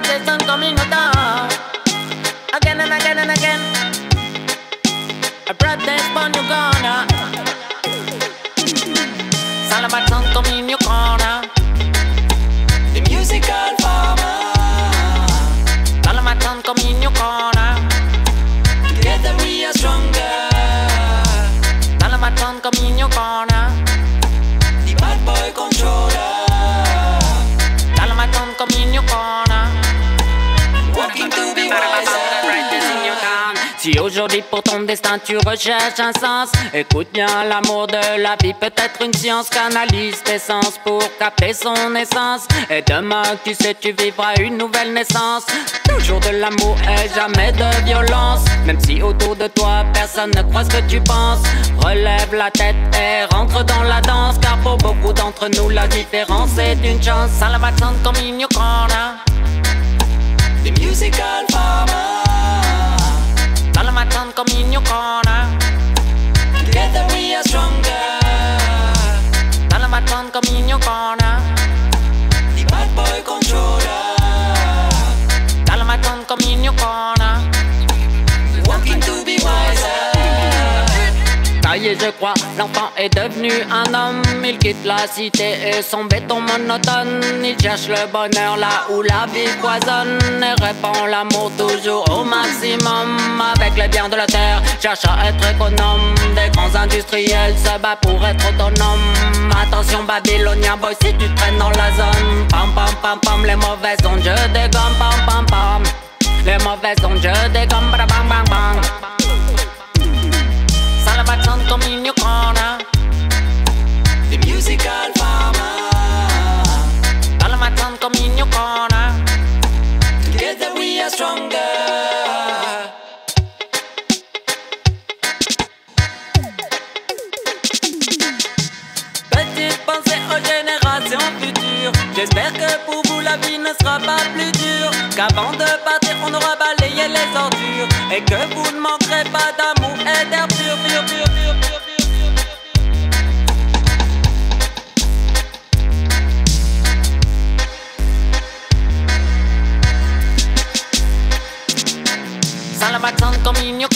noches son con minutos. Again and again and again. I brought this phone, you gonna. Salamat son con mi Si aujourd'hui pour ton destin tu recherches un sens, écoute bien l'amour de la vie, peut-être une science canalise tes sens pour capter son essence. Et demain, tu sais, tu vivras une nouvelle naissance. Toujours de l'amour et jamais de violence. Même si autour de toi personne ne croit ce que tu penses, relève la tête et rentre dans la danse. Car pour beaucoup d'entre nous, la différence est une chance. Salvation comme in Salamaton come Je crois, l'enfant est devenu un homme. Il quitte la cité et son béton monotone. Il cherche le bonheur là où la vie poisonne et répand l'amour toujours au maximum. Avec les biens de la terre, cherche à être économe. Des grands industriels se battent pour être autonomes. Attention, babylonien boy, si tu traînes dans la zone. Pam pam pam pam, les mauvaises ondes, je dégomme. Pam pam pam, les mauvaises ondes, je dégomme. Bada bang Musical come in your corner. Together we are stronger. Petite pensée aux générations futures. J'espère que pour vous la vie ne sera pas plus dure. Qu'avant de partir, on aura balayé les ordures. Et que vous ne manquerez pas d'amour Salamaton come in your